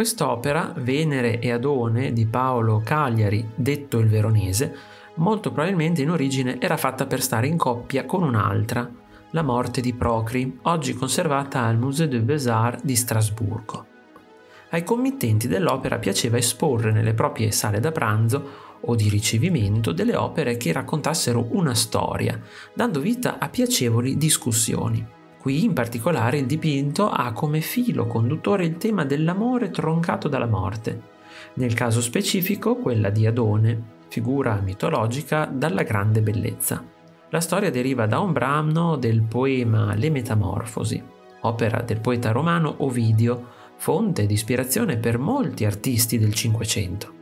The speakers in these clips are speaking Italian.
Quest'opera, Venere e Adone di Paolo Cagliari, detto il Veronese, molto probabilmente in origine era fatta per stare in coppia con un'altra, la morte di Procri, oggi conservata al Musée des Beaux-Arts di Strasburgo. Ai committenti dell'opera piaceva esporre nelle proprie sale da pranzo o di ricevimento delle opere che raccontassero una storia, dando vita a piacevoli discussioni. Qui in particolare il dipinto ha come filo conduttore il tema dell'amore troncato dalla morte, nel caso specifico quella di Adone, figura mitologica dalla grande bellezza. La storia deriva da un brano del poema Le Metamorfosi, opera del poeta romano Ovidio, fonte di ispirazione per molti artisti del Cinquecento.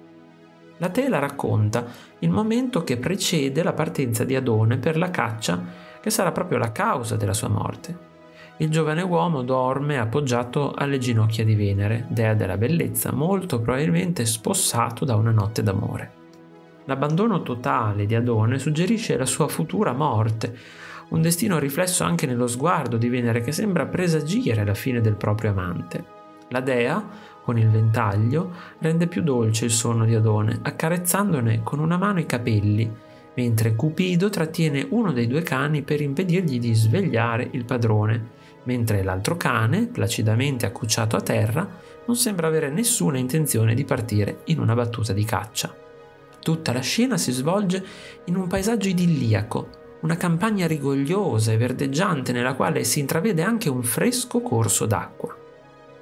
La tela racconta il momento che precede la partenza di Adone per la caccia che sarà proprio la causa della sua morte. Il giovane uomo dorme appoggiato alle ginocchia di Venere, dea della bellezza, molto probabilmente spossato da una notte d'amore. L'abbandono totale di Adone suggerisce la sua futura morte, un destino riflesso anche nello sguardo di Venere che sembra presagire la fine del proprio amante. La dea, con il ventaglio, rende più dolce il sonno di Adone, accarezzandone con una mano i capelli, mentre Cupido trattiene uno dei due cani per impedirgli di svegliare il padrone, mentre l'altro cane, placidamente accucciato a terra, non sembra avere nessuna intenzione di partire in una battuta di caccia. Tutta la scena si svolge in un paesaggio idilliaco, una campagna rigogliosa e verdeggiante nella quale si intravede anche un fresco corso d'acqua.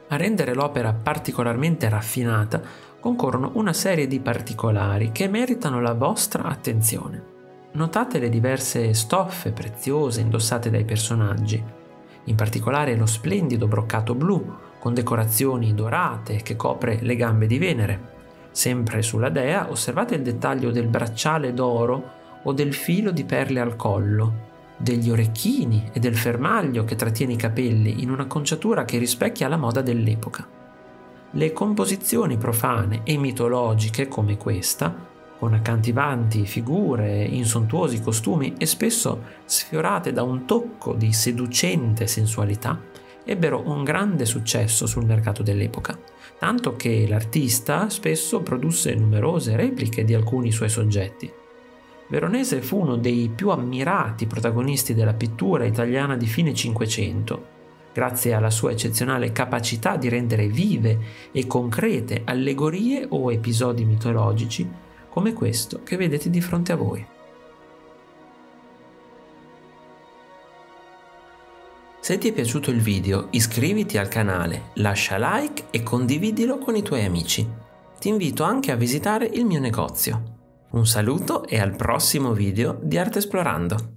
A rendere l'opera particolarmente raffinata concorrono una serie di particolari che meritano la vostra attenzione. Notate le diverse stoffe preziose indossate dai personaggi, in particolare lo splendido broccato blu con decorazioni dorate che copre le gambe di Venere. Sempre sulla dea osservate il dettaglio del bracciale d'oro o del filo di perle al collo, degli orecchini e del fermaglio che trattiene i capelli in un'acconciatura che rispecchia la moda dell'epoca. Le composizioni profane e mitologiche come questa, con accattivanti figure, insontuosi costumi e spesso sfiorate da un tocco di seducente sensualità, ebbero un grande successo sul mercato dell'epoca, tanto che l'artista spesso produsse numerose repliche di alcuni suoi soggetti. Veronese fu uno dei più ammirati protagonisti della pittura italiana di fine Cinquecento, grazie alla sua eccezionale capacità di rendere vive e concrete allegorie o episodi mitologici come questo che vedete di fronte a voi. Se ti è piaciuto il video iscriviti al canale, lascia like e condividilo con i tuoi amici. Ti invito anche a visitare il mio negozio un saluto e al prossimo video di Arte Esplorando.